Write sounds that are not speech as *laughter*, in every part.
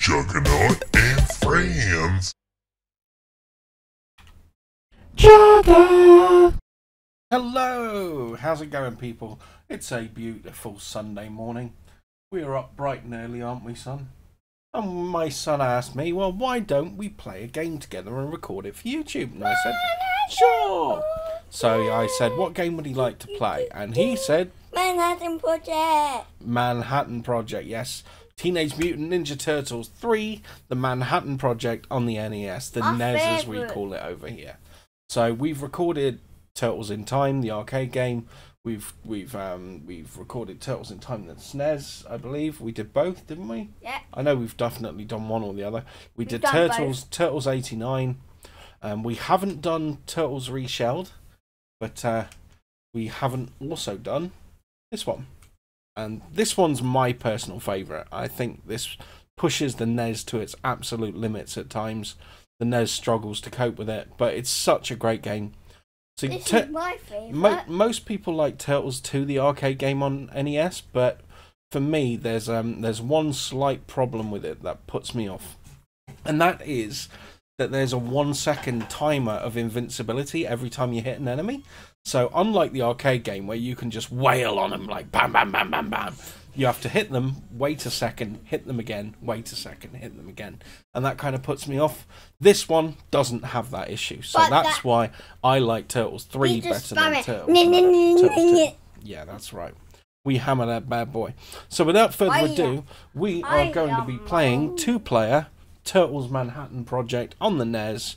Juganawt and friends. Hello! How's it going, people? It's a beautiful Sunday morning. We're up bright and early, aren't we, son? And my son asked me, well, why don't we play a game together and record it for YouTube? And I said, sure! So I said, what game would he like to play? And he said, Manhattan Project. Manhattan Project, yes. Teenage Mutant Ninja Turtles 3, the Manhattan Project on the NES, the Our NES as we call it over here. So we've recorded Turtles in Time, the arcade game. We've we've um we've recorded Turtles in Time, the SNES, I believe. We did both, didn't we? Yeah. I know we've definitely done one or the other. We did done Turtles Turtles 89. Um, we haven't done Turtles Reshelled, but uh, we haven't also done this one. And this one's my personal favourite. I think this pushes the NES to its absolute limits at times. The NES struggles to cope with it, but it's such a great game. So This is my favourite. Mo- most people like Turtles 2, the arcade game on NES, but for me, there's um there's one slight problem with it that puts me off, and that is that there's a one second timer of invincibility every time you hit an enemy. So unlike the arcade game where you can just wail on them like bam bam bam bam bam, you have to hit them, wait a second, hit them again, wait a second, hit them again, and that kind of puts me off. This one doesn't have that issue, so But that's that- why I like Turtles Three better than. Turtles. Turtles nye, 2. Yeah, that's right. We hammer that bad boy. So without further ado, we are going to be playing two-player Turtles Manhattan Project on the NES.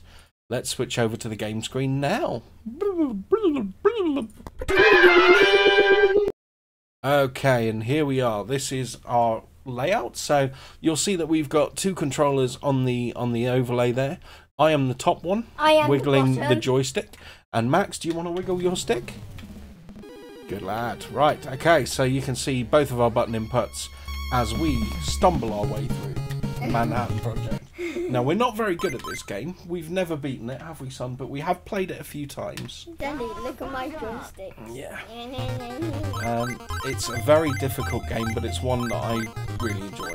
Let's switch over to the game screen now. Okay, and here we are. This is our layout. So you'll see that we've got two controllers on the on the overlay there. I am the top one, I am the wiggling the bottom. joystick. And Max, do you want to wiggle your stick? Good lad. Right, okay, so you can see both of our button inputs as we stumble our way through the Manhattan Project. Now, we're not very good at this game. We've never beaten it, have we, son? But we have played it a few times. Daddy, look at my joystick. Yeah. Nye, nye. Um, it's a very difficult game, but it's one that I really enjoy.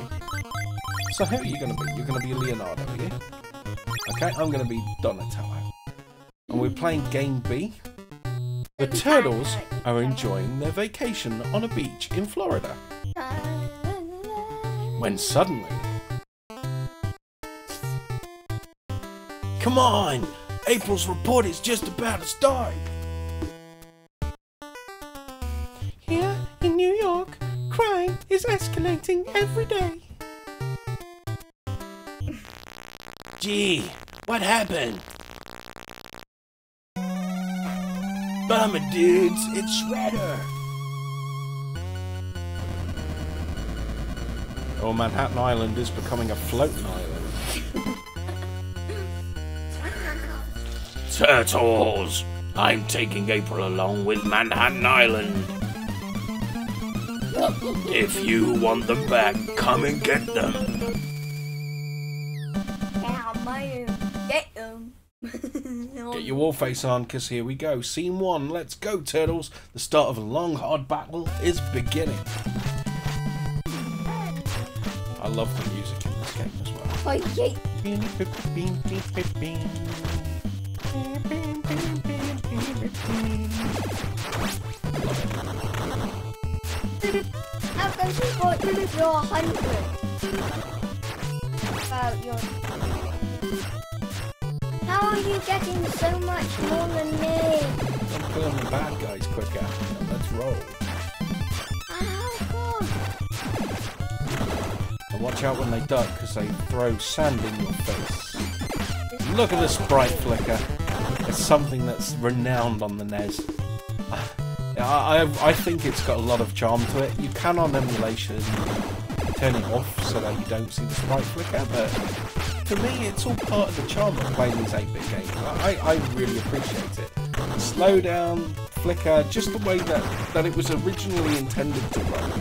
So, who are you going to be? You're going to be Leonardo, are you? Okay, I'm going to be Donatello. And we're playing Game B. The turtles are enjoying their vacation on a beach in Florida. When suddenly. Come on! April's report is just about to start! Here in New York, crime is escalating every day. Gee, what happened? Bummer, dudes, it's Shredder. Oh, Manhattan Island is becoming a floating island. *laughs* Turtles! I'm taking April along with Manhattan Island. If you want them back, come and get them. Yeah, my- Get 'em. Get your war face on, because here we go. Scene one. Let's go, Turtles. The start of a long, hard battle is beginning. I love the music in this game as well. Oh, yeah. How come you got your 100? About your... How are you getting so much more than me? I'm killing the bad guys quicker. Let's roll. Ah, and watch out when they duck, because they throw sand in your face. Look at this bright flicker. It's something that's renowned on the NES. *sighs* I, I, I think it's got a lot of charm to it. You can on emulation turn it off so that you don't see the sprite flicker, but for me it's all part of the charm of playing these 8-bit games. I, I really appreciate it. Slow down, flicker, just the way that, that it was originally intended to run.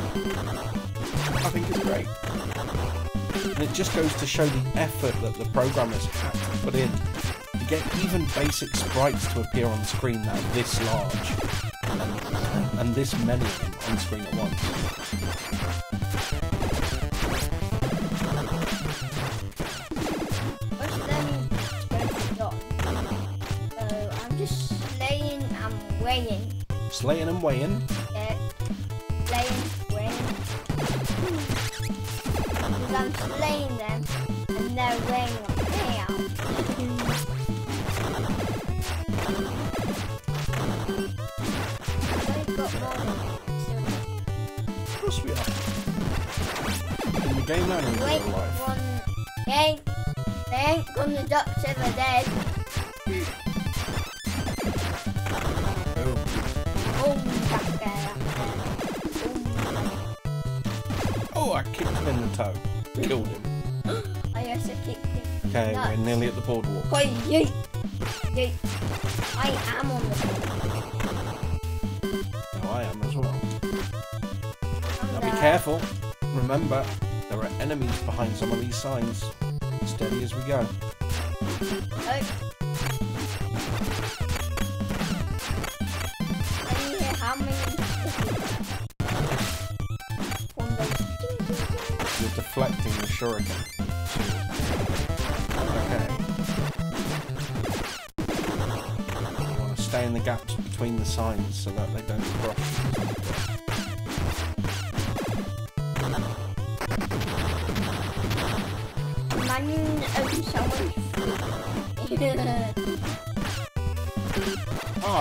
I think it's great. And it just goes to show the effort that the programmers had to put in get even basic sprites to appear on screen that are this large and, and this many on screen at once. weighing. Slaying and weighing? Yeah. Slaying, weighing. Because I'm slaying them and they're weighing them. Game Wait, life. one. Hey, they ain't gonna duck to the dead. Oh, back oh, I kicked him in the toe. Killed him. *gasps* I also kicked him. Okay, we're nearly at the boardwalk. Oi, yeet. Yeet. I am on the No, oh, I am as well. I'm Now be careful. Remember, enemies behind some of these signs. Steady as we go. Can you hear how many? One goes. ding, ding, ding. You're deflecting the shuriken. Okay. You want to stay in the gaps between the signs so that they don't cross.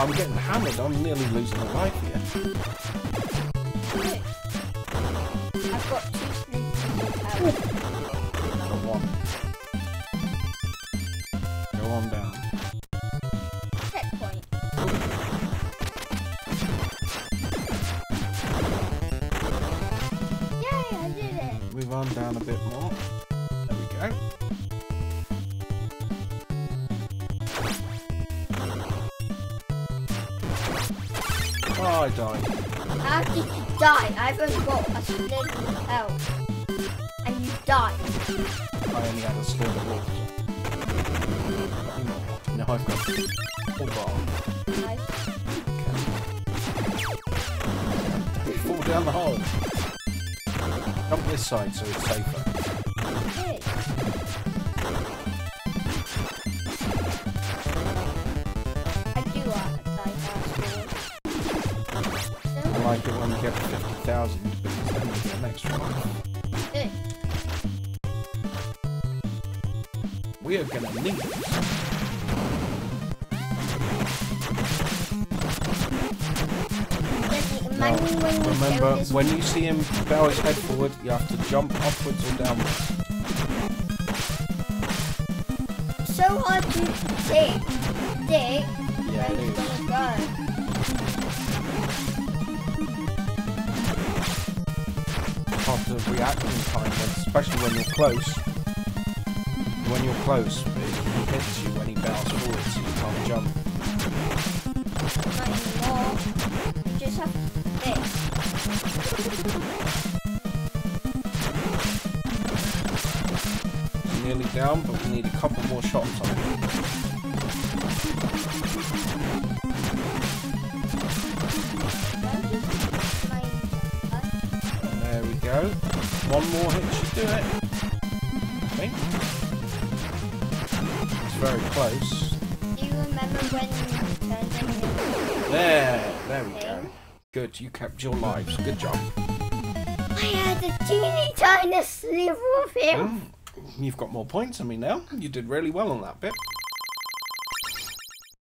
I'm getting hammered. I'm nearly losing my life here. Oh, I died. How did you die? I haven't got a sleeping health. And you died. I only had a slug of water. Now I've got full bar. I Okay. Fall down the hole. Jump this side so it's safer. I like it when you get 50,000 because then you get an extra life. Good. We are gonna need this. Now, Imagine when you remember, when you see him bow his head forward, you have to jump upwards or downwards. so hard to see. Dick, Yeah, where it he's is. Of reacting time, especially when you're close. When you're close, he hits you when he bows forward, so you can't jump. Nearly down, but we need a couple more shots on. More hit should do it. I think. It's very close. Do you remember when you There, there we go. Good, you kept your lives. Good job. I had a teeny tiny sliver of him. Mm, You've got more points than me now. You did really well on that bit.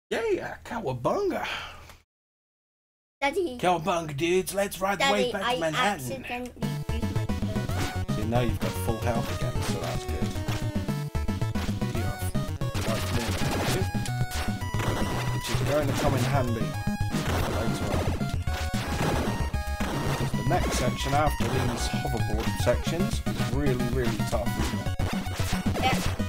Yeah, cowabunga. Daddy, Cowabunga, dudes. Let's ride the wave back I to Manhattan. accidentally now you've got full health again, so that's good. Which is going to come in handy later on. Because the next section after these hoverboard sections is really, really tough, isn't it? Yeah.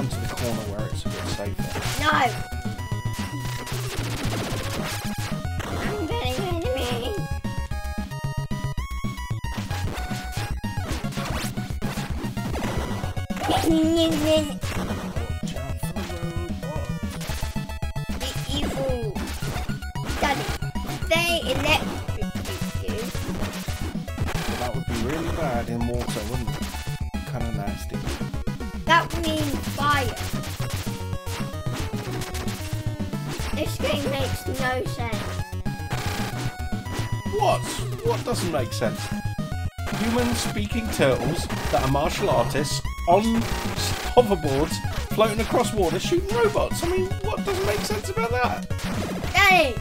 Down to the corner where it's a bit safer. No! Doesn't make sense? Human speaking turtles that are martial artists on hoverboards floating across water shooting robots. I mean, what doesn't make sense about that? Daddy,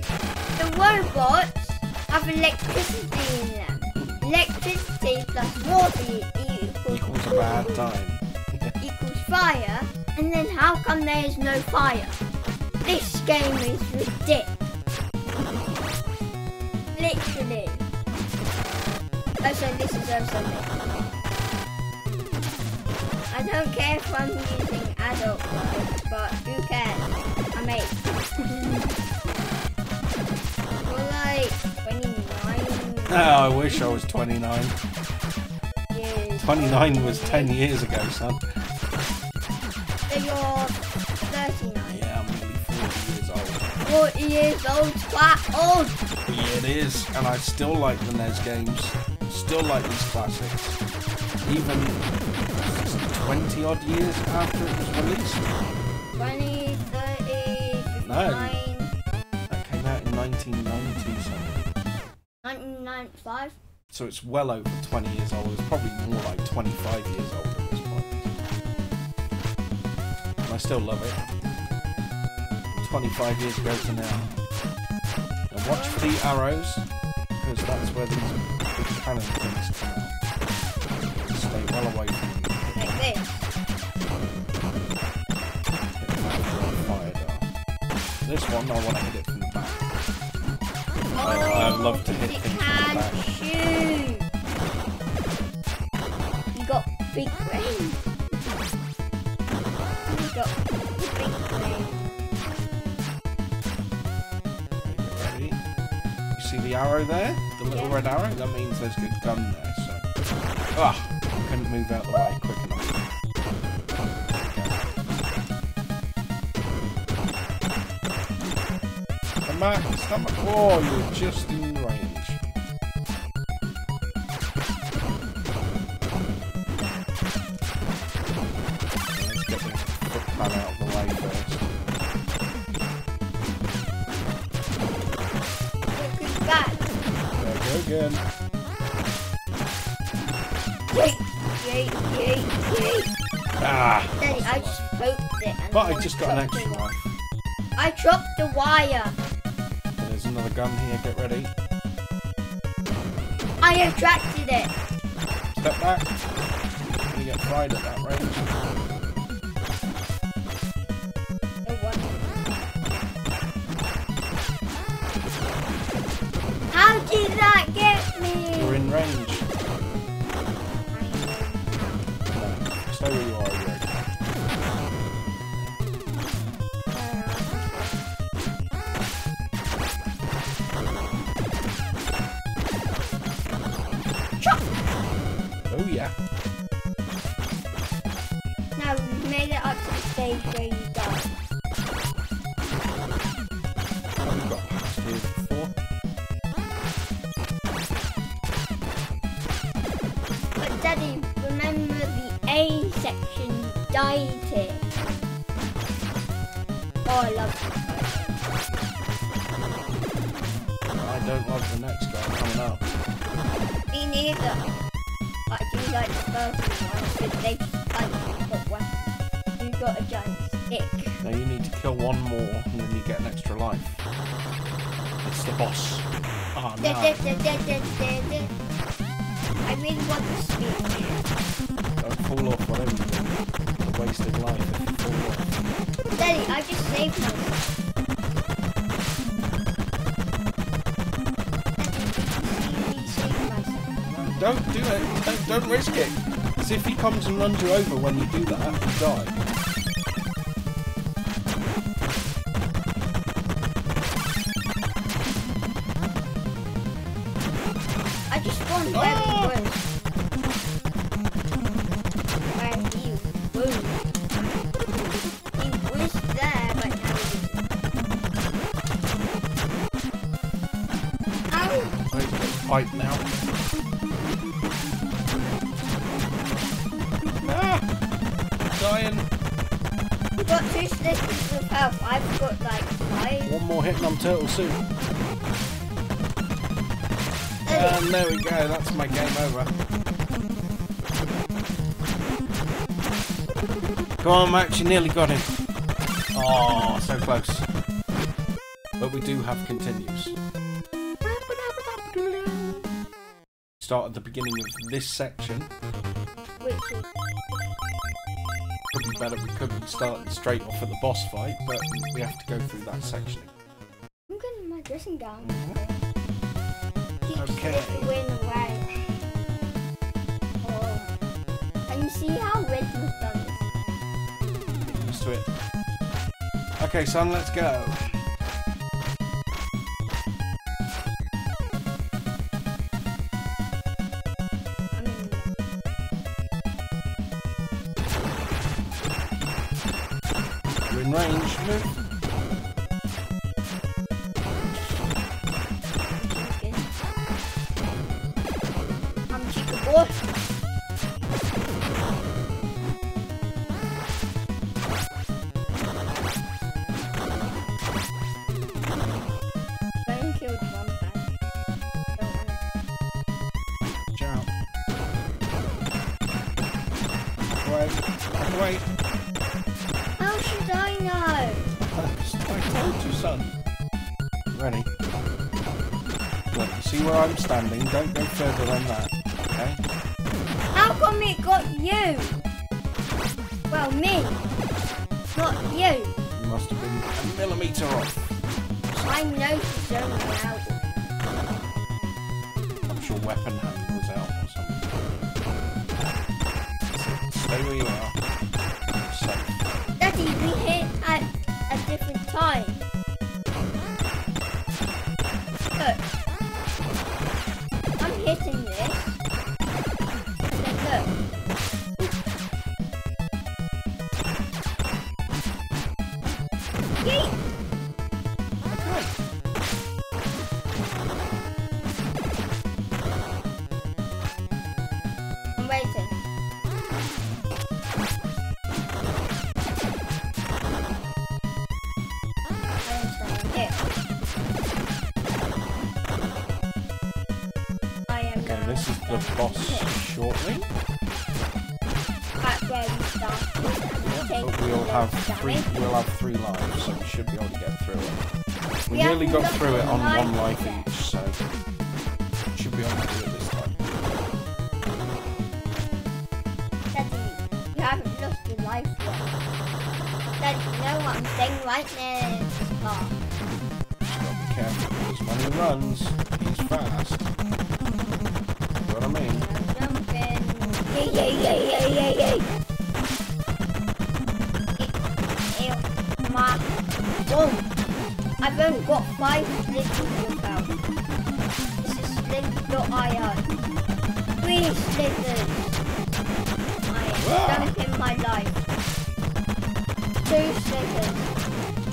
the robots have electricity in them. Electricity plus water equals, Equals a bad time. equals fire, and then how come there is no fire? This game is ridiculous. So this is also. I don't care if I'm using adult words, but who cares? I'm eight. *laughs* We're like 29 Oh, I wish I was 29. years. 29 was 10 years ago, son. So you're 39. Yeah, I'm nearly 40 years old. 40 years old, quite old. Yeah, it is, and I still like the NES games. I still like these classics. Even 20 odd years after it was released. 20, 30, 59, That came out in 1990 something. 1995. So it's well over 20 years old. It's probably more like 25 years old at this point. And I still love it. 25 years ago to now. Now watch for the arrows, because that's where these big cannon well away from. Like this. Hit them after I fired off. This one, I want to hit it from the back. I- I love to hit it things from the back. shoot. You got big brain. You got big brain. Ready? You see the arrow there? The little Yeah. red arrow? That means there's a gun there, so. Ah! Move out the way quick enough. Come come back. Oh, you're just in I someone just got an chopped extra it. life. I chopped the wire. There's another gun here, get ready. I attracted it. Step back. You get fried at that range. This. Me I do like the first one because they you got one. You got a giant stick. Now you need to kill one more and then you get an extra life. It's the boss. Ah, da, no. I really want the speech. Don't fall off whatever you do. A wasted life if you fall off. Daddy, I just saved myself. Don't risk it. Because if he comes and runs you over when you do that, you die. Turtle soup. And there we go, that's my game over. Come on, Max, you nearly got him. Oh, so close. But we do have continues. Start at the beginning of this section. Could be better, we could be starting straight off at the boss fight, but we have to go through that section. Okay, son, let's go. Wait. How should I know? I told you, son. Ready? Look, see where I'm standing? Don't go further than that, okay? How come it got you? Well, me. Not you. You must have been a millimetre off. Nose is only out. I'm sure weapon hand was out or something. Stay where you are.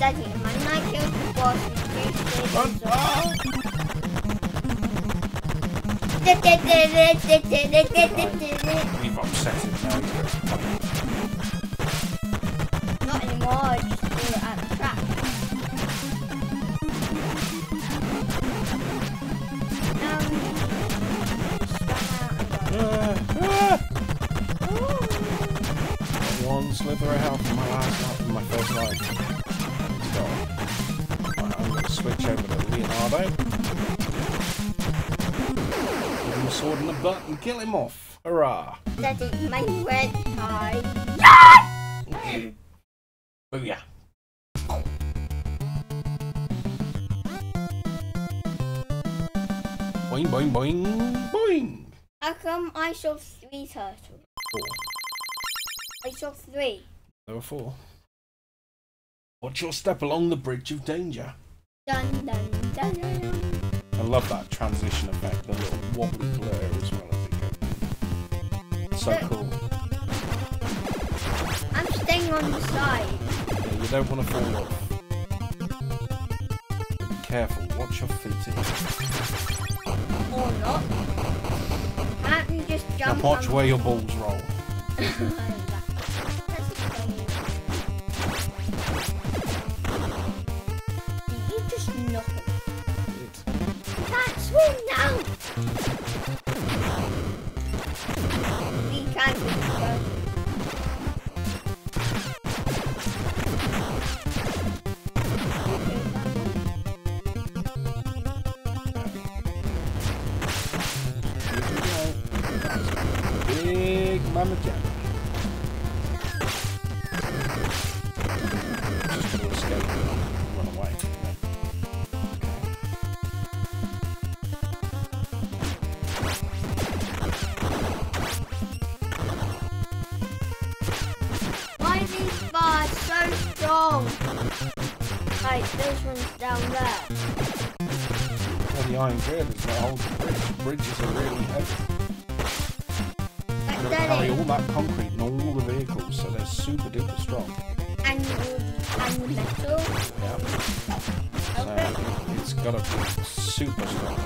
Not! Not We've upset him now. Got anymore, I just do it at the track. Um! One slither of health in my last in my first life. Right, I'm going to switch over to Leonardo. Give him a sword in the butt and kill him off. Hurrah! That is my red tie. Booyah! Boing, boing, boing, boing! How come I saw three turtles? Four. I saw three. There were four. Watch your step along the bridge of danger. Dun dun dun. dun. I love that transition effect, the little wobbly blur as well as it goes. So Look. cool. I'm staying on the side. Yeah, you don't want to fall off. Be careful, watch your feet. Or not. I can just jump watch on- where your balls roll. *laughs* Can't swim and metal. Yeah. Okay. So it's got to be super strong.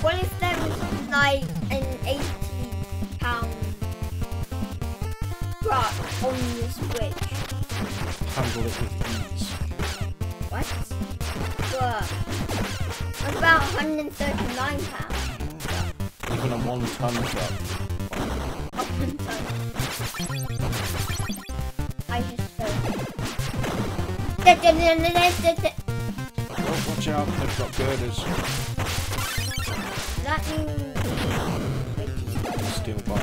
What if there was like an 80 pound truck on this bridge? Handle it with ease. What? What? About 139 pounds? Even a one ton truck. I Oh, watch out, they've got girders. That means the bridge is gone. Steel bar.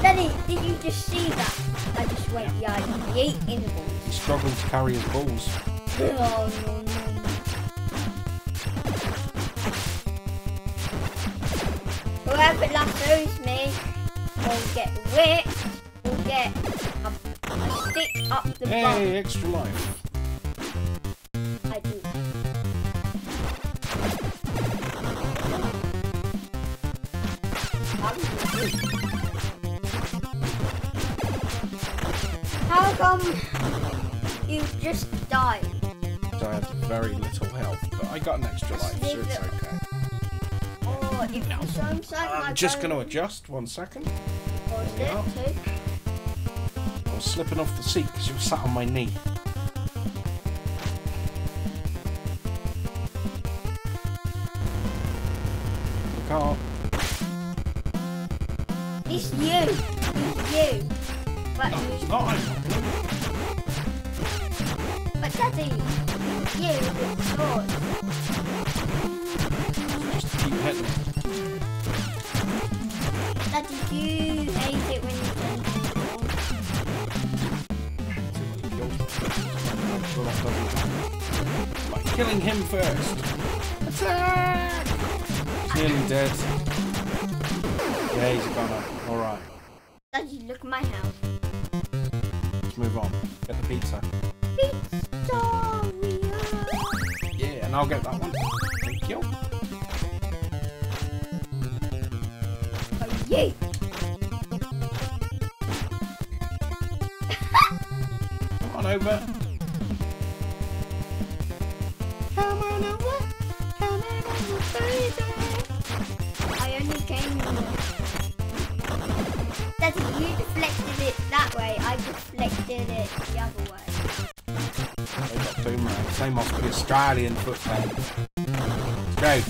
Daddy, did you just see that? I just went, yeah, he ate intervals. He's struggling to carry his balls. Oh, no. Whoever lassos me will get whipped, will get a, a stick up the Hey, extra life. I do. How come you just died? So I had very little health, but I got an extra life, so it's okay. Or if the sun's like my I'm just going to adjust one second. Or is Yeah. Slipping off the seat because you were sat on my knee. Thank you. Oh, yeah. Come on over. Come on over. Come on over, baby. I only came Daddy, you deflected it that way. I deflected it the other way. Same boomerangs. They Australian. Let's go.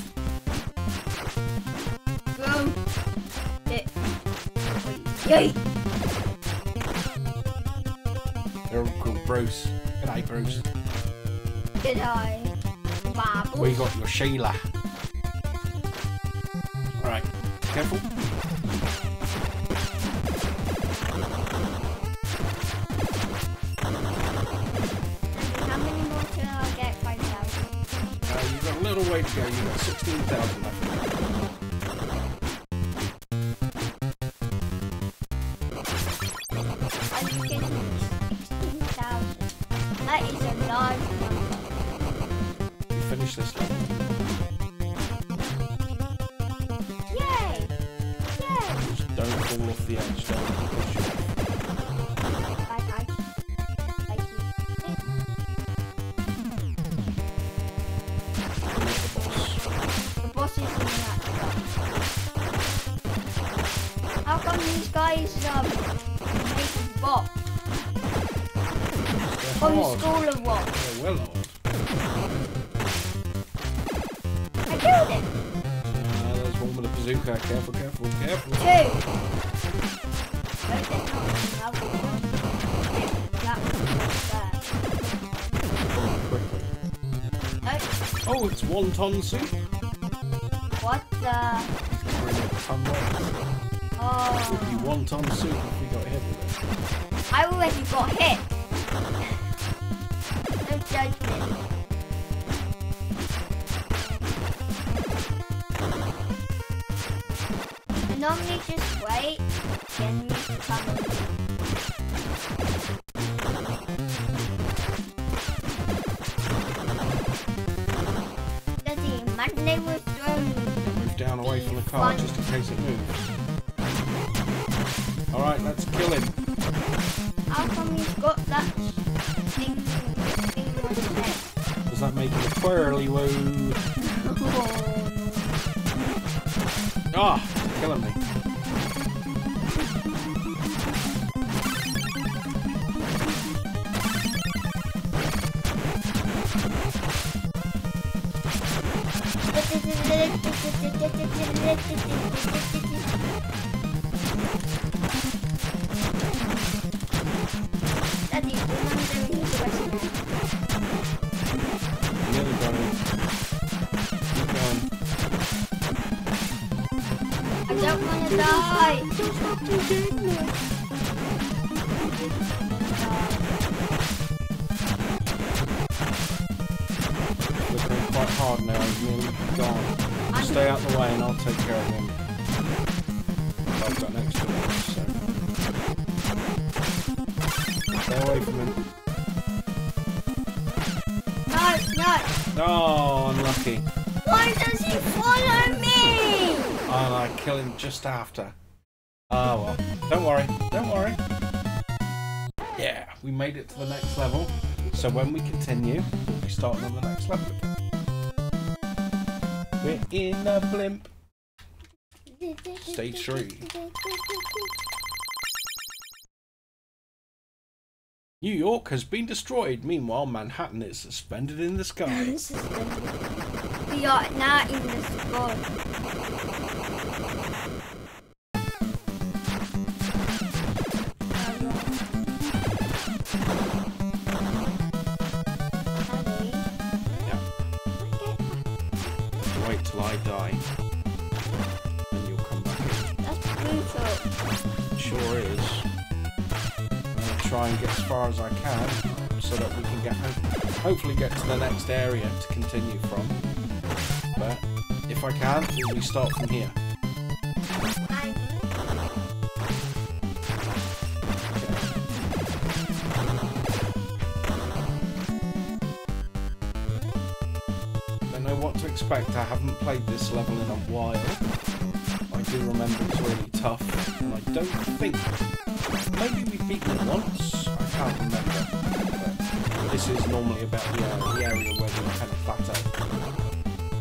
Boom. It. Yay. They're all called Bruce. G'day, Bruce. Did I? Babble. We got your Sheila. Alright, careful. You've got 16,000 left. Wonton soup. Car just in case it moves. Alright, let's kill him. How come he's got that thing, thing on his head? Does that make it a twirly woo? Oh, *laughs* Ah, killing me. Daddy, take care of him. I've got an extra one, so. Stay away from him. No, no. Oh, unlucky. Why does he follow me? And I kill him just after. Ah well. Don't worry. Don't worry. Yeah, we made it to the next level. So when we continue, we'll be starting on the next level. We're in a blimp. Stage three. New York has been destroyed. Meanwhile, Manhattan is suspended in the sky. *laughs* We are now in the squad. Try and get as far as I can so that we can get hopefully get to the next area to continue from. But if I can, we start from here. I'm Don't know what to expect. I haven't played this level in a while. I do remember it's really tough, and I don't think maybe we beat it once. I can't remember. But this is normally about the, uh, the area where we kind of plateau.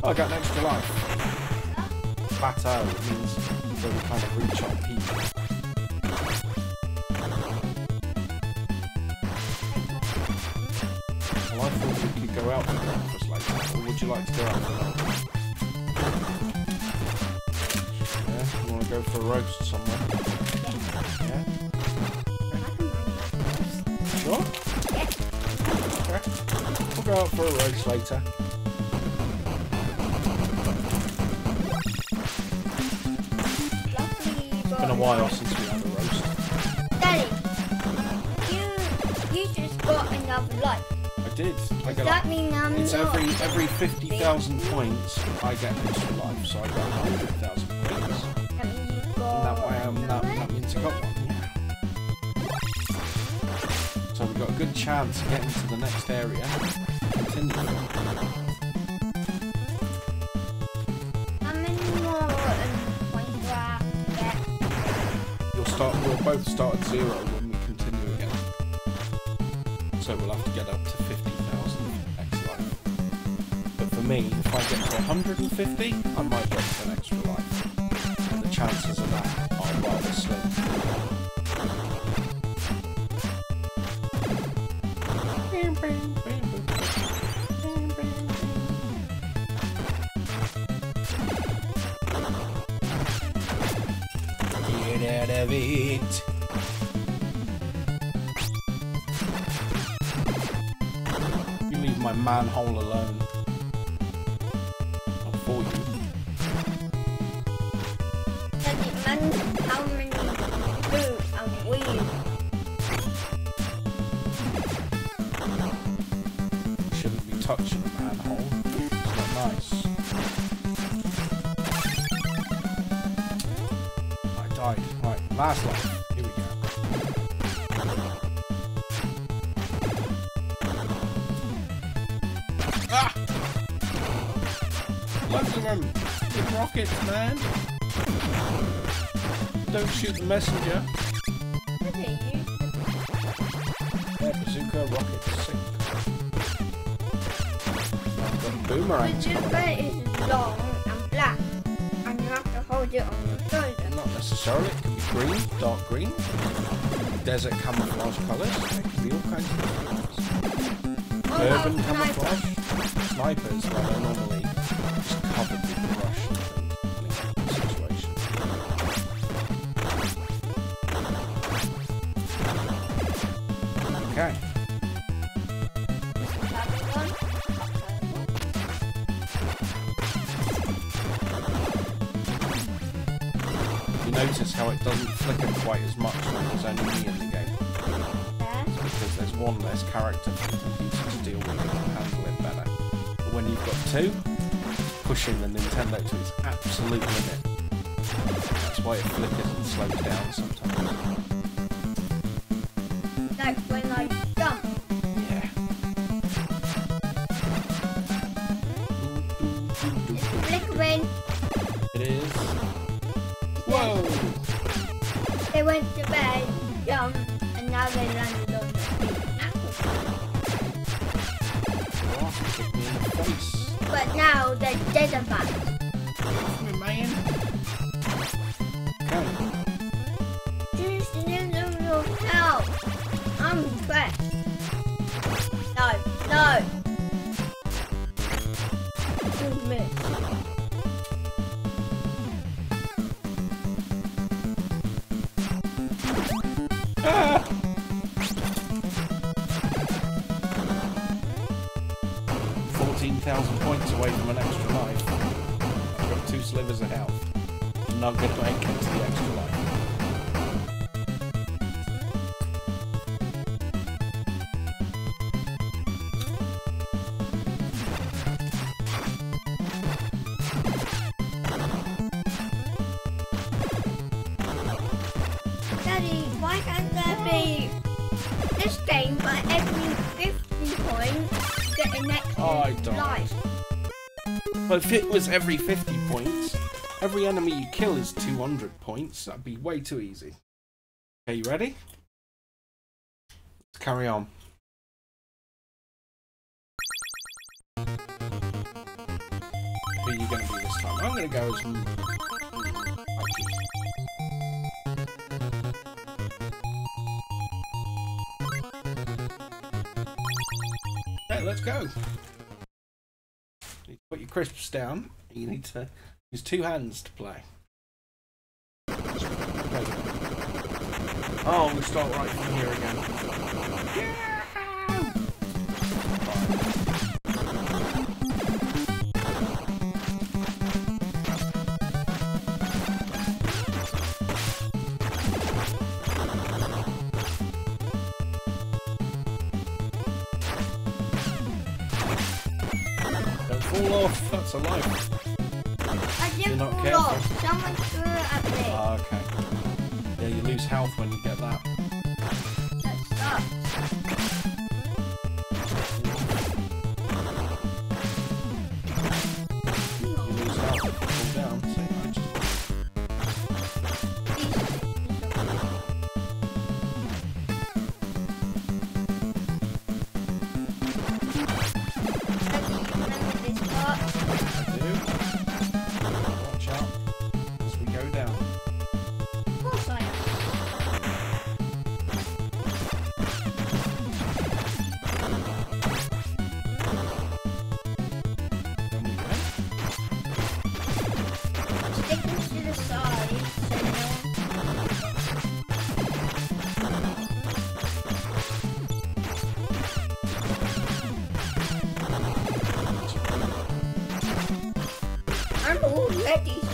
Oh, I got an extra life. Plateau means where we kind of reach our peak. Well, I thought we could go out for breakfast later, or would you like to go out for lunch? Yeah, you want to go for a roast somewhere? Out for a roast later. It's been a while since we had a roast. Daddy, you you just got another life. I did. I Does got that mean I'm It's not? every every 50,000 points I get extra life, so I got 100,000 points. That means you And got that way um, that, that means I got one. So we've got a good chance of getting to the next area. You'll start we'll both start at zero when we continue again. So we'll have to get up to 50,000 X life. But for me if I get to 150, I might get an extra touching a manhole. Nice. I died. Right, last life. Here we go. Ah! Loads of them! Big rockets, man! Don't shoot the messenger. Boomerangs coming. Bazooka is long and black, and you have to hold it on your shoulder. Not necessarily. It can be green, dark green, desert camouflage colours. It can be all kinds of colours. Oh, Urban camouflage. Snipers, well, they're normally just covered quite as much when there's only me in the game. There. because there's one less character to deal with and handle it better. But when you've got two, pushing the Nintendo to its absolute limit. That's why it flickers and slows down sometimes. Slivers of health. I'm not going to make it to the extra life. Daddy, why can't there be this game for every 50 points get an extra I life? But if it was every 50 points, every enemy you kill is 200 points. That'd be way too easy. Okay, you ready? Let's carry on. Who are you going to be this time? I'm going to go as... Okay, let's go. You put your crisps down. You need to use two hands to play. Oh, we start right from here again. Don't fall off. That's a life. Didn't not careful. off. Someone threw it at me. Ah, okay. Yeah, you lose health when you get that. that sucks. I'm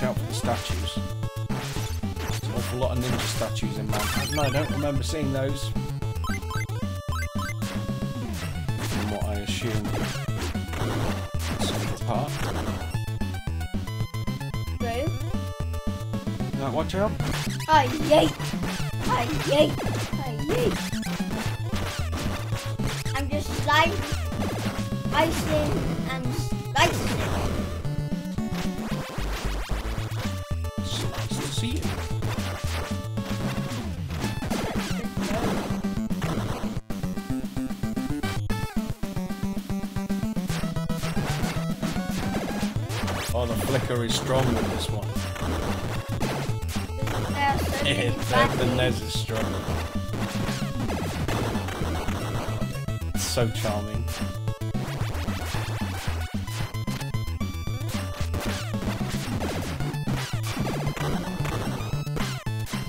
watch out for the statues. There's an awful lot of ninja statues in Manhattan. I don't remember seeing those. From what I assume. Central Park. True. Now, watch out. I yay. I yay. I yay. I'm just sliding, icing, and The is strong with this one. There are the. NES is strong. It's so charming.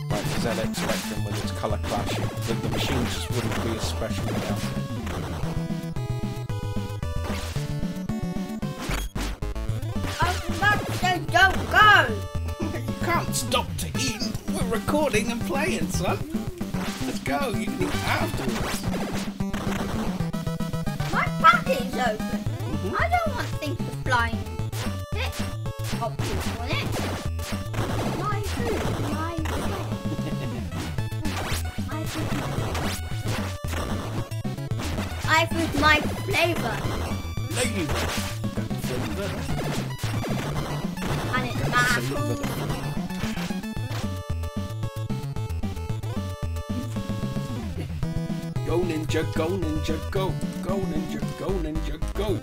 Like the ZX Spectrum with its colour clashing, the, the machine just wouldn't be as special without it. We're and playing, son. Let's go. You can eat afterwards. My packet's open. Mm-hmm. I don't want things to fly in it. Objects on it. My food, my food. My food, my. Flavor. *laughs* ninja, go ninja, go. Go ninja, go ninja, go.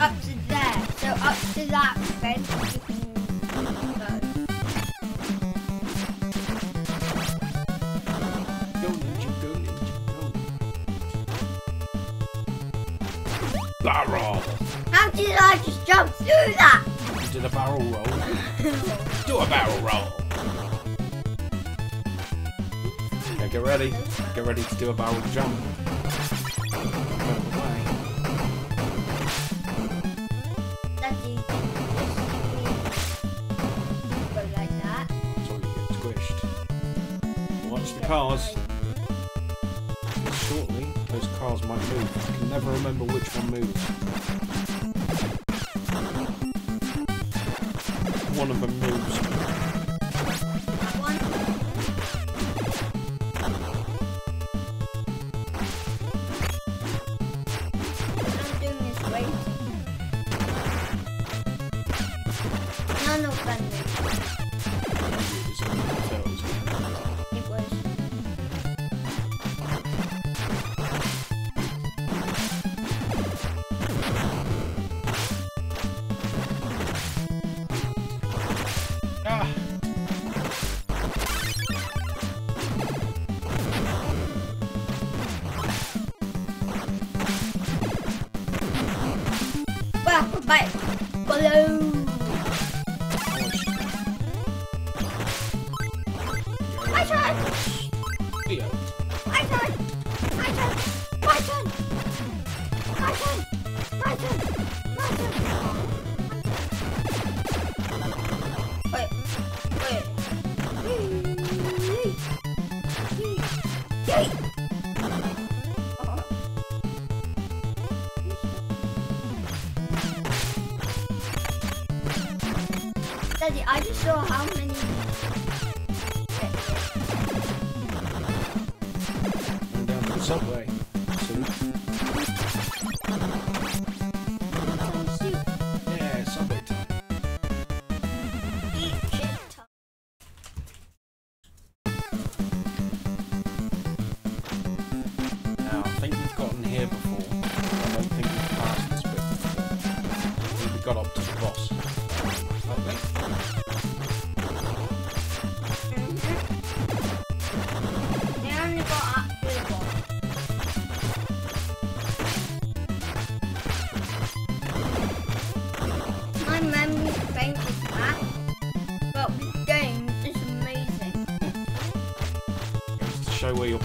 Up to there. So up to that fence you can go. Go ninja, go ninja, go. Barrel. How did I just jump through that? Did a barrel roll. Do a barrel roll. Now get ready. Get ready to do a barrel jump. cars. Shortly, those cars might move. I can never remember which one moves. One of them moves.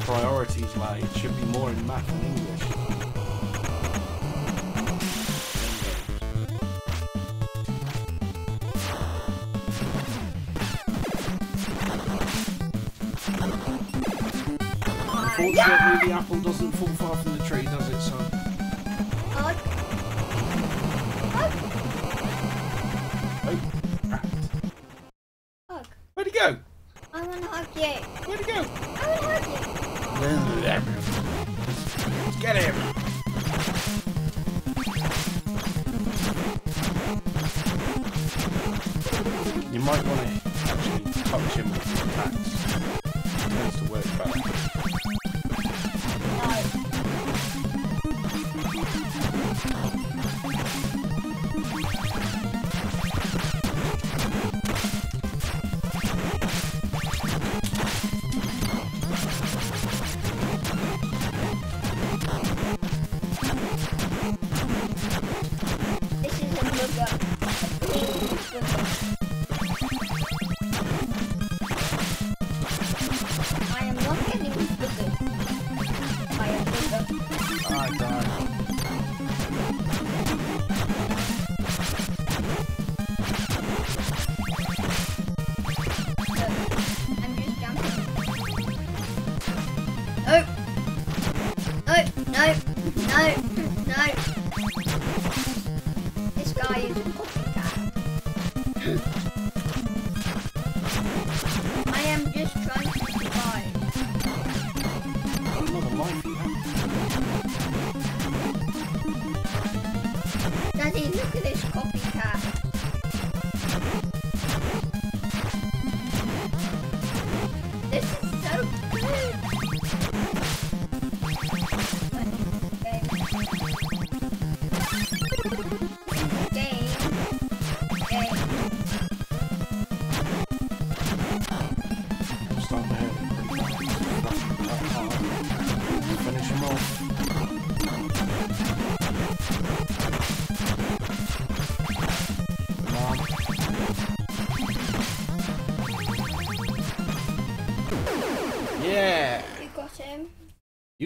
priorities lie. It should be more in math and English. Unfortunately, the apple doesn't fall far from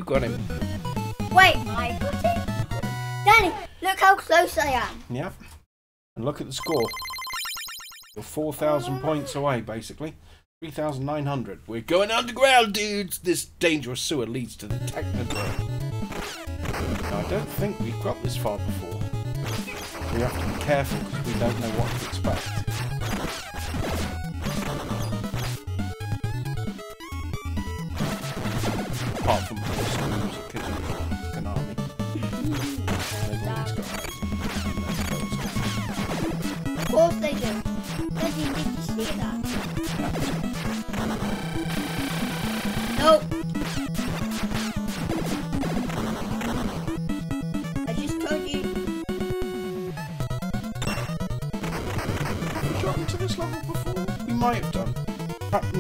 got him. Wait, I got him? Danny, look how close I am. Yeah. And look at the score. You're 4,000 points away, basically. 3,900. We're going underground, dudes! This dangerous sewer leads to the Technodrome. I don't think we've got this far before. We have to be careful because we don't know what to expect.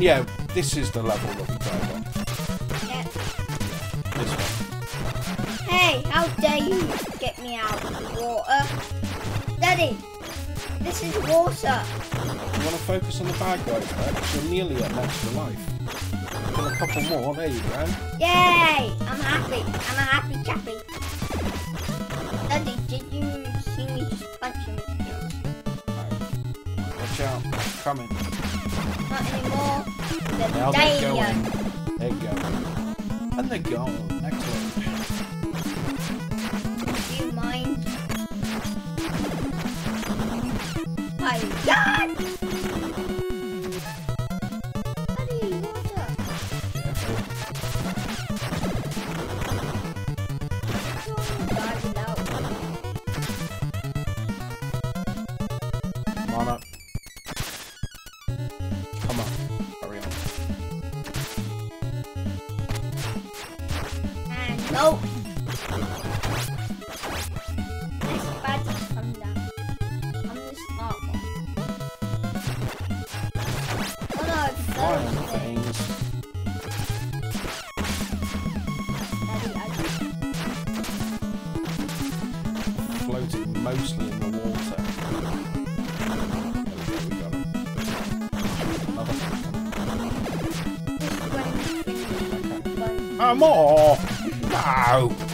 Yeah, this is the level that we died on. Yeah. This one. Hey, how dare you get me out of the water? Daddy, this is water. You want to focus on the bad guys, Max? You're nearly at extra life. Got a couple more. There you go. Yay! I'm happy. I'm a happy chappy. Daddy, did you see me just punch him? Watch out. Coming. Not anymore. They're going. They're going. And they're gone. And. This badge come down. I'm the smart one. Oh no, it's Flying things. Daddy, I Floating mostly in the water. There we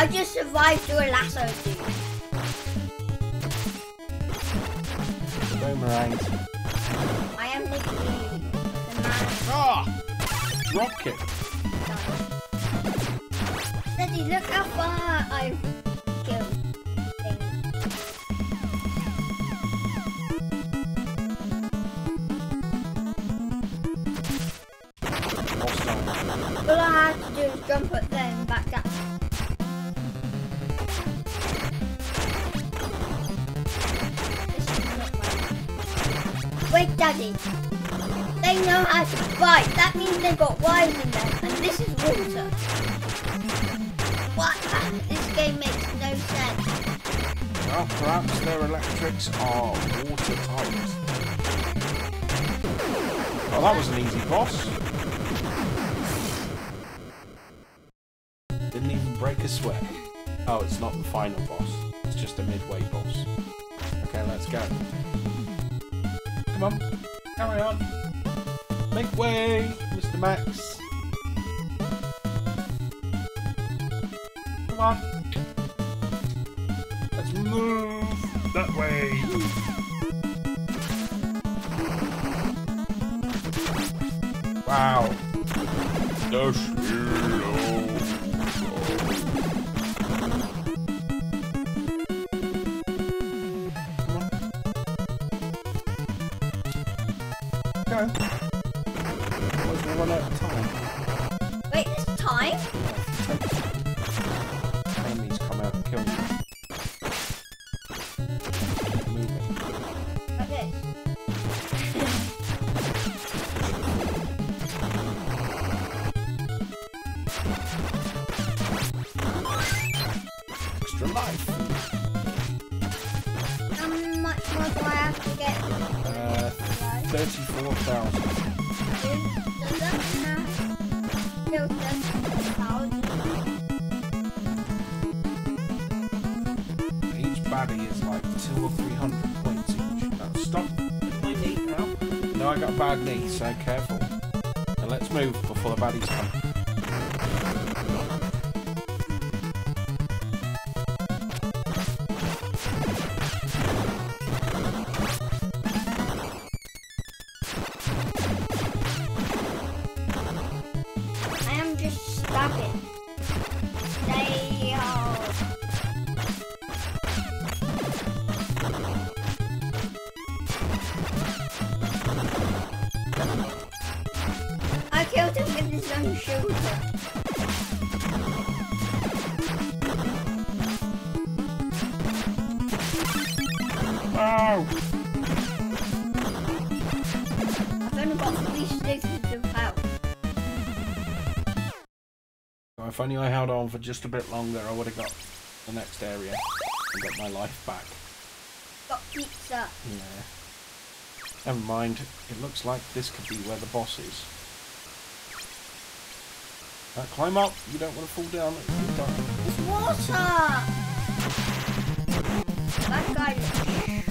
I just survived through a lasso, dude. Boomerangs. I am literally the man of Ah! Drop kick. Daddy, look how far I've killed things. All I had to do is jump Daddy. They know how to fight. That means they've got wires in them, and this is water. What? This game makes no sense. Well, perhaps their electrics are water watertight. Oh, that was an easy boss. Didn't even break a sweat. Oh, it's not the final boss. It's just a midway boss. Okay, let's go. Come on, carry on. Make way, Mr. Max. Stop my knee now. No, I got a bad knee, so careful. Now let's move before the baddies come. If only I held on for just a bit longer, I would have got the next area and got my life back. Got pizza. Yeah. Never mind. It looks like this could be where the boss is. Uh, climb up. You don't want to fall down. It's water! That guy looks Shrek.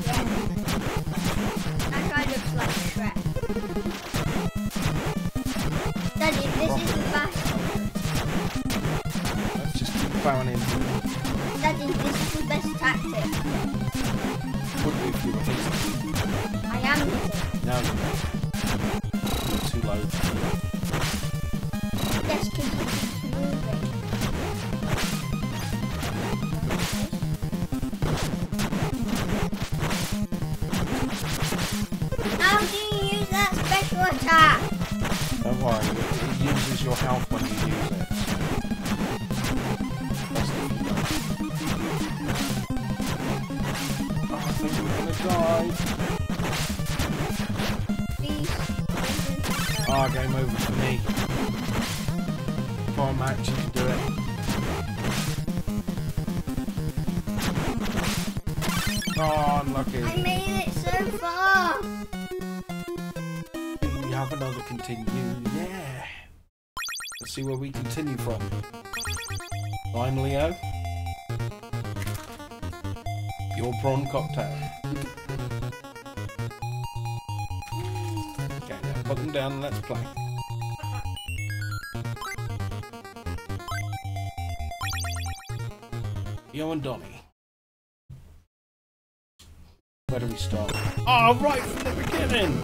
That guy looks like Shrek. Daddy, this is the best. Let's just in. Daddy, this is the best tactic. Would be if you were hitting. I am hitting. Now you're not. You're too low. Where we continue from. I'm Leo. Your prawn cocktail. Okay, now put them down and let's play. Yo and Donny. Where do we start? Oh, right from the beginning!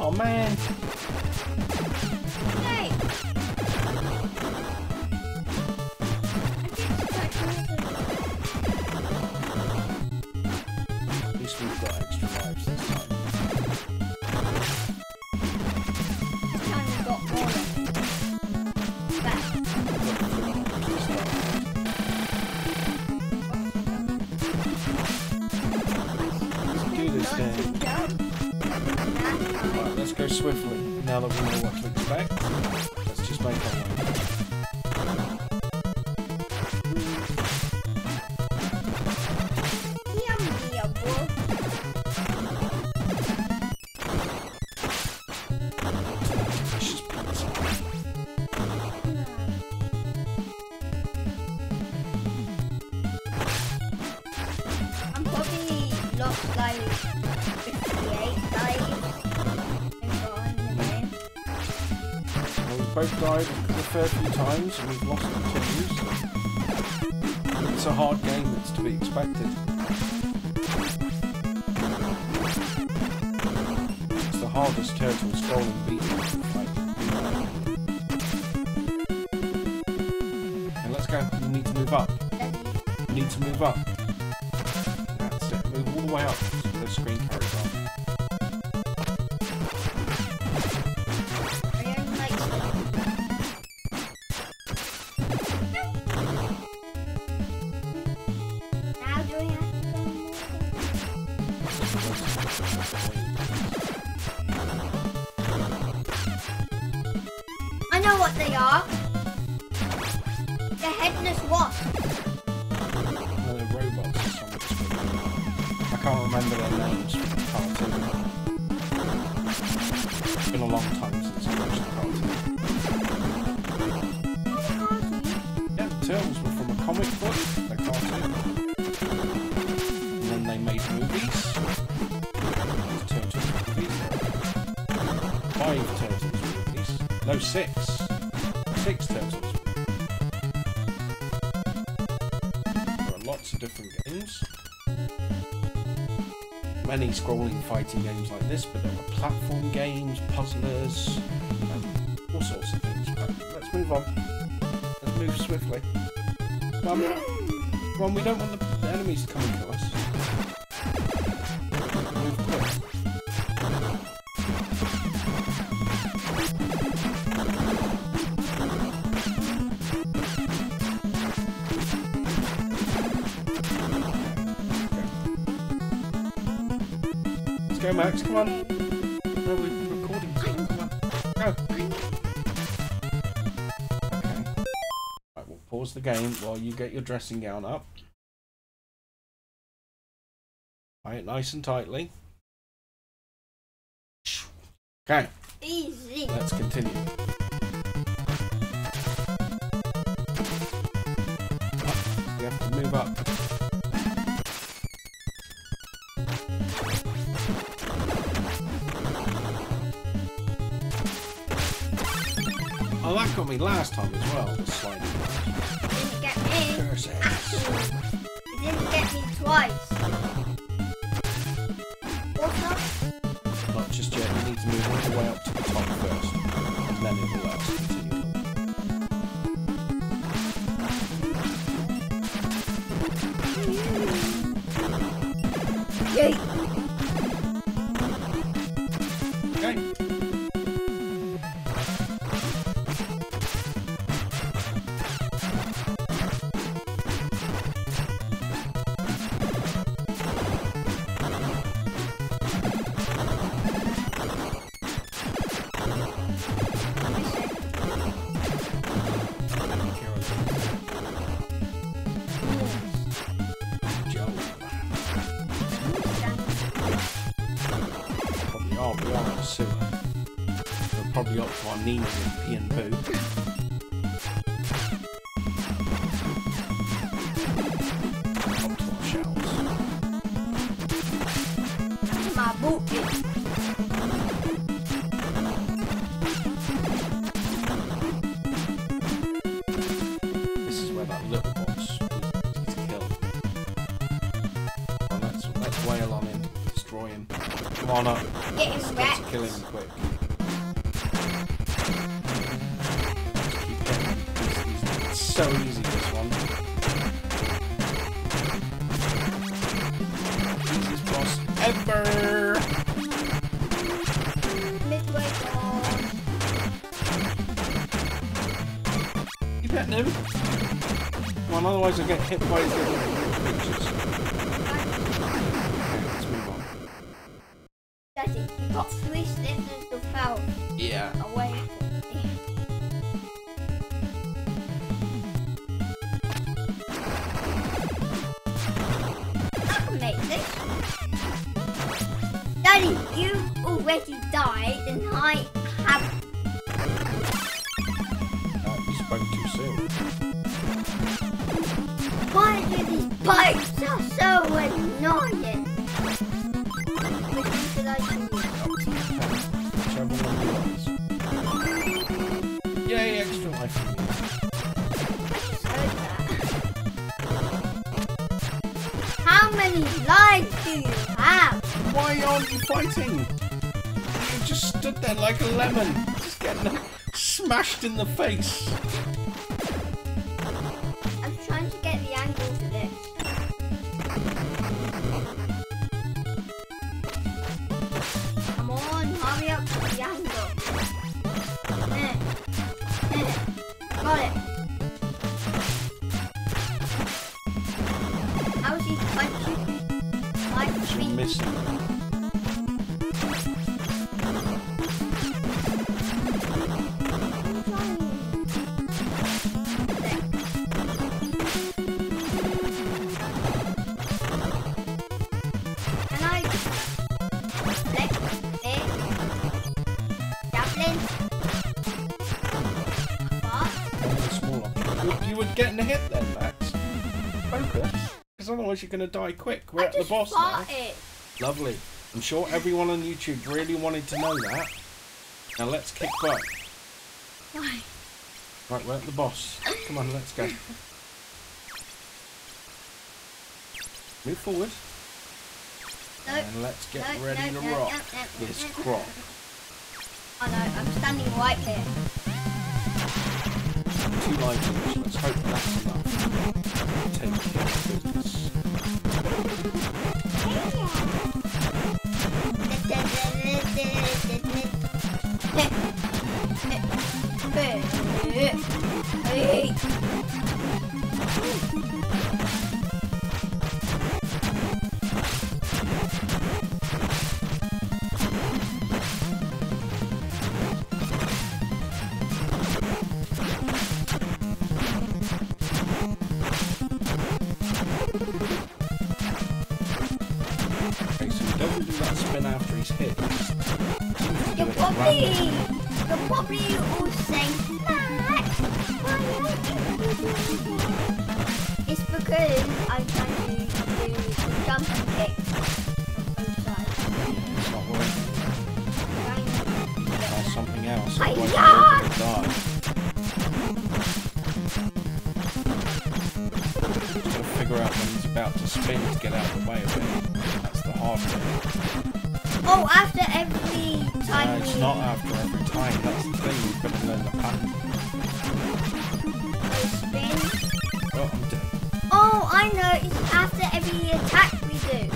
Oh man! Fair few times and we've lost continues. It's a hard game, it's to be expected. It's the hardest turtle scrolling beat names from the cartoon. It's been a long time since I watched the cartoon. Yeah, the Turtles were from a comic book, a cartoon. And then they made movies. Turtles movies. Five Turtles movies. No. Six Many scrolling fighting games like this, but there were platform games, puzzlers, all sorts of things. But let's move on. Let's move swiftly. Come on, we don't want the enemies to come Max. Come on. No, we're recording. Come on. Go. Okay. Right, we'll pause the game while you get your dressing gown up. Tie it nice and tightly. Okay, Easy. let's continue. Last time as well. The sliding. Didn't get me. Curses. It didn't get me twice. Sewer. Uh, We're probably up to our knees in and poo. Otherwise lemon, just getting smashed in the face. Otherwise you're going to die quick. We're I at the boss now. farted. Lovely. I'm sure everyone on YouTube really wanted to know that. Now let's kick butt. Why? Right, we're at the boss. Come on, let's go. Move forward. No. And let's get no, ready no, to rock this crop. Oh no, I'm standing right here. Two lives. Let's hope that's enough. Take care of business. Hey. It's because I'm trying to do jump and kick on both sides. It's not working. To Try something else. Otherwise to. Just gotta figure out when he's about to spin to get out of the way of it. That's the hard bit. Oh, after every time No, it's not after every time. That's the thing. You've got to learn the pattern. After every attack we do.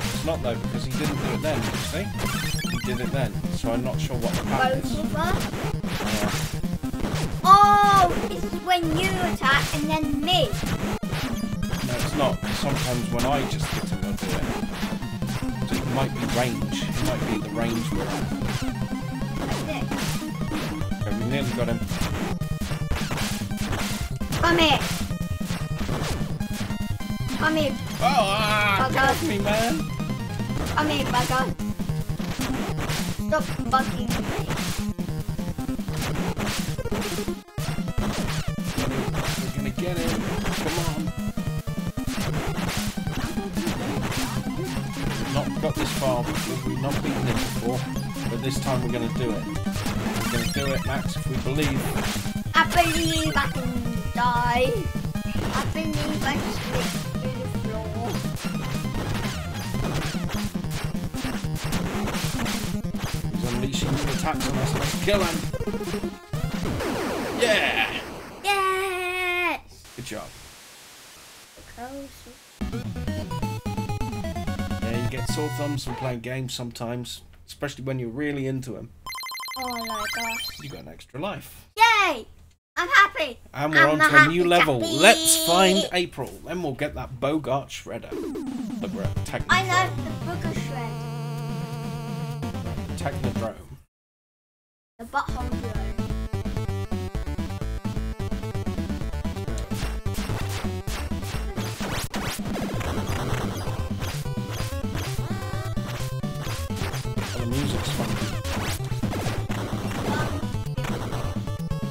It's not though because he didn't do it then. You see? He did it then. So I'm not sure what the pattern is. Yeah. Oh, this is when you attack and then me. No, it's not. Sometimes when I just hit him, I'll do it. So it might be range. It might be the range we're at. Okay, we nearly got him. Come here. Here. Oh, ah! God. me, man! Here, bugger. Stop bugging me. We're gonna get it. Come on. We've not got this far before. We've not beaten it before. But this time we're gonna do it. We're gonna do it, Max, if we believe. I believe I can die. I believe I can slip unleashing new attacks on us. Let's kill him. Yeah! Yes! Good job. Yeah, you get sore thumbs from playing games sometimes, especially when you're really into them. Oh my gosh. You got an extra life. Yay! I'm happy. And we're I'm on to a new level. chappy. Let's find April. Then we'll get that Bogart shredder. Look, we're at Technodrome. I know the book of shred. Technodrome. The butthole drone. The music's funky.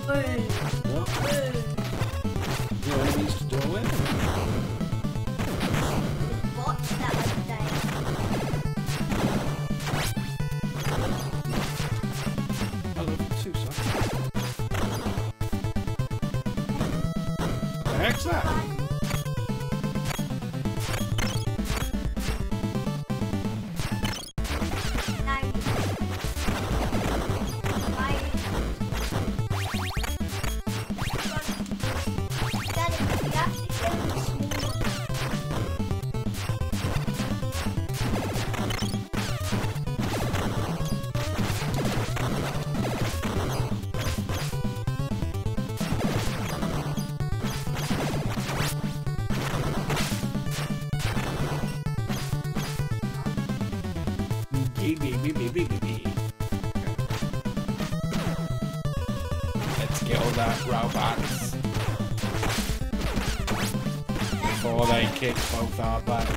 Boom. What? New enemies to? What's that Heck's that? Before kick both butts.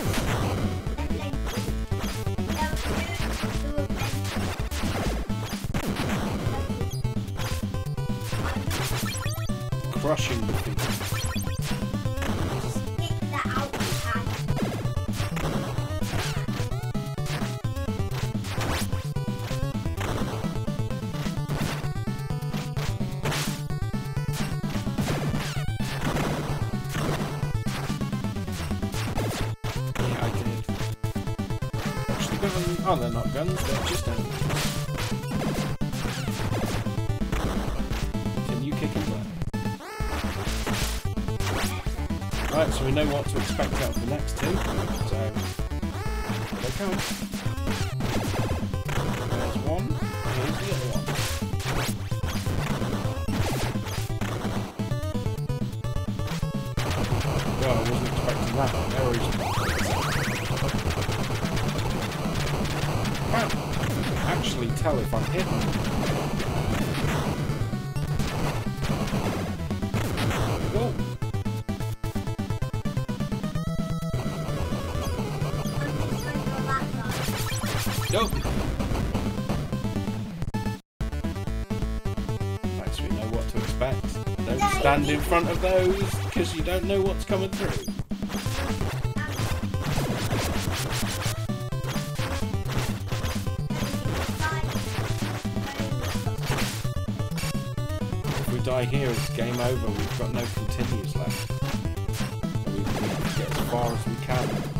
Crushing the stand in front of those because you don't know what's coming through. If we die here, it's game over. We've got no continues left. We, have to get as far as we can.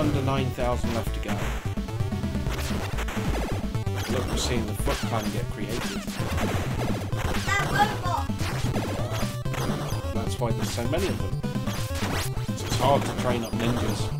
Under 9,000 left to go. Look, we're seeing the foot clan get created. That's why there's so many of them. It's hard to train up ninjas,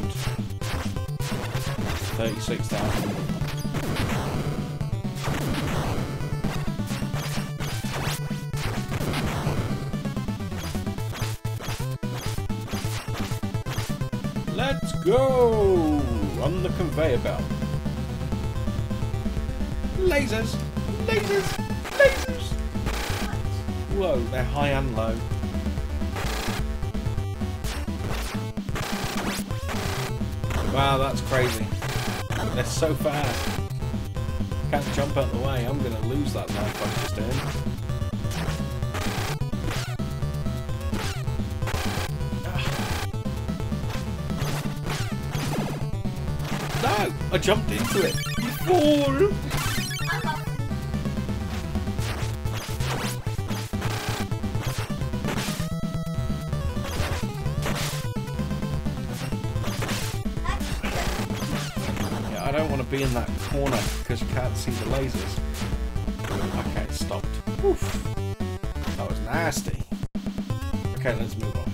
36,000. Let's go! On the conveyor belt. Lasers! Lasers! Lasers! Whoa, they're high and low. Wow, that's crazy. So fast. Can't jump out of the way. I'm gonna lose that life I've just earned. Ah. No! I jumped into it! You be in that corner because you can't see the lasers. Okay, it stopped. Oof. That was nasty. Okay, let's move on.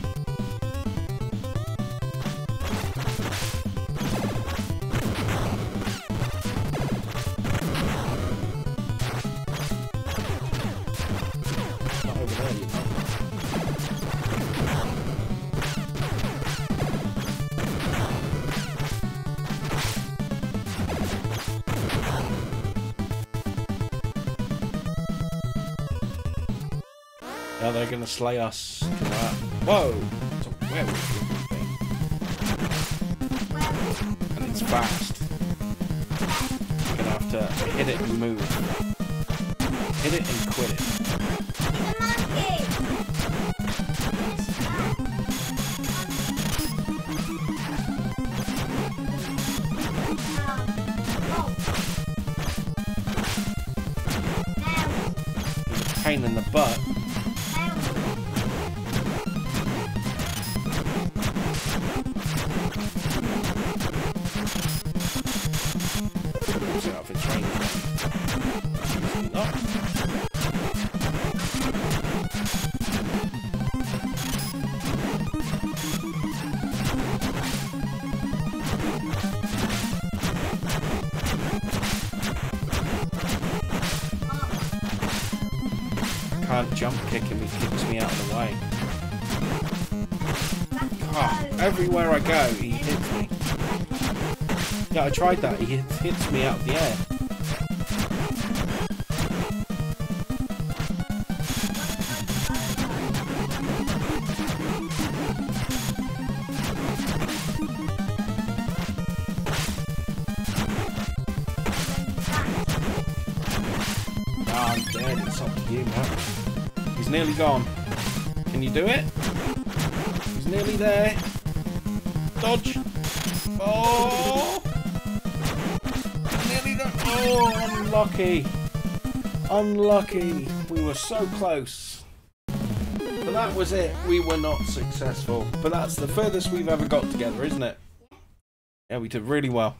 They're gonna slay us. Uh, whoa! It's a werewolf. And it's fast. You're gonna have to hit it and move. I tried that. He hits me out of the air. Ah, dead. It's you. He's nearly gone. Can you do it? He's nearly there. Dodge. Oh! Nearly there. Oh, unlucky. Unlucky. We were so close. But that was it. We were not successful. But that's the furthest we've ever got together, isn't it? Yeah, we did really well.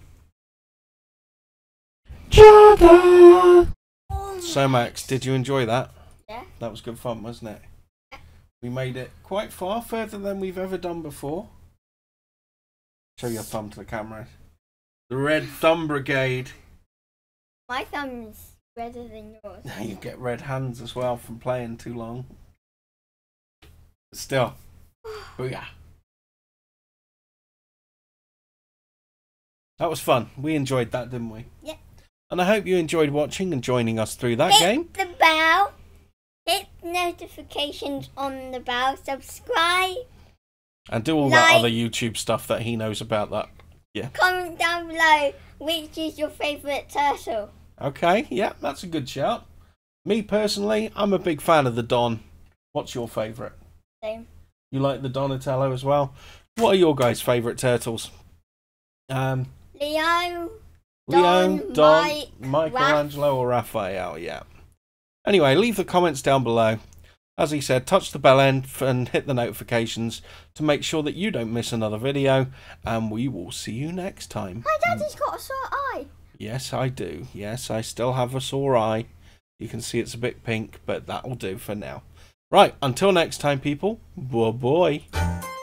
So, Max, did you enjoy that? Yeah. That was good fun, wasn't it? We made it quite far further than we've ever done before. Show your thumb to the camera. The Red Thumb Brigade. My thumb's redder than yours. Now *laughs* you get red hands as well from playing too long. But still. *sighs* Booyah. That was fun. We enjoyed that, didn't we? Yeah. And I hope you enjoyed watching and joining us through that hit game. the bell. Hit notifications on the bell. Subscribe. And do all that other YouTube stuff that he knows about that. Yeah. Comment down below which is your favourite turtle. Okay, yeah, that's a good shout. Me personally, I'm a big fan of the Don. What's your favourite? Same. You like the Donatello as well? What are your guys' favourite turtles? Um, Leo. Leo, Don, Don, Mike, Michelangelo, or Raphael? Yeah. Anyway, leave the comments down below. As he said, touch the bell end and hit the notifications to make sure that you don't miss another video. And we will see you next time. My daddy's got a sore eye. Yes, I do. Yes, I still have a sore eye. You can see it's a bit pink, but that'll do for now. Right, until next time, people. Bye bye.